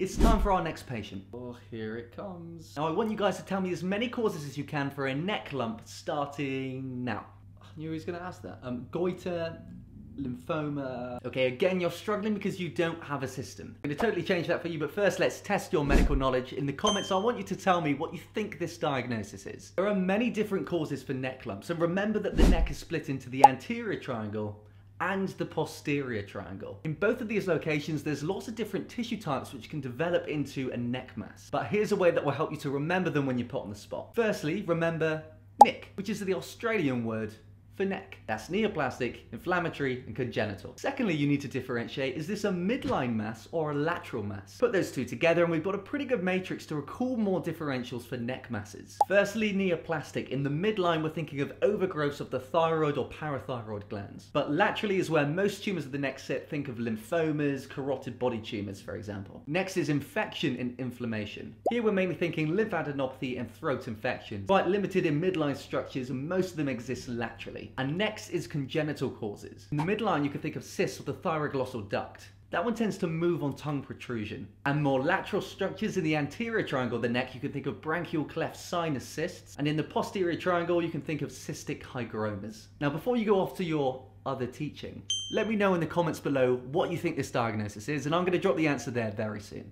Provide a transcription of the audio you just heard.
It's time for our next patient. Oh, here it comes. Now I want you guys to tell me as many causes as you can for a neck lump starting now. I knew he was going to ask that. Um, goiter, lymphoma. Okay, again, you're struggling because you don't have a system. I'm going to totally change that for you, but first let's test your medical knowledge. In the comments, I want you to tell me what you think this diagnosis is. There are many different causes for neck lumps, and remember that the neck is split into the anterior triangle and the posterior triangle. In both of these locations, there's lots of different tissue types which can develop into a neck mass. But here's a way that will help you to remember them when you're put on the spot. Firstly, remember Nick, which is the Australian word for neck. That's neoplastic, inflammatory, and congenital. Secondly, you need to differentiate, is this a midline mass or a lateral mass? Put those two together and we've got a pretty good matrix to recall more differentials for neck masses. Firstly, neoplastic. In the midline, we're thinking of overgrowth of the thyroid or parathyroid glands. But laterally is where most tumours of the neck sit. Think of lymphomas, carotid body tumours, for example. Next is infection and inflammation. Here we're mainly thinking lymphadenopathy and throat infections. Quite limited in midline structures and most of them exist laterally. And next is congenital causes. In the midline, you can think of cysts of the thyroglossal duct. That one tends to move on tongue protrusion. And more lateral structures in the anterior triangle of the neck, you can think of branchial cleft sinus cysts. And in the posterior triangle, you can think of cystic hygromas. Now, before you go off to your other teaching, let me know in the comments below what you think this diagnosis is, and I'm going to drop the answer there very soon.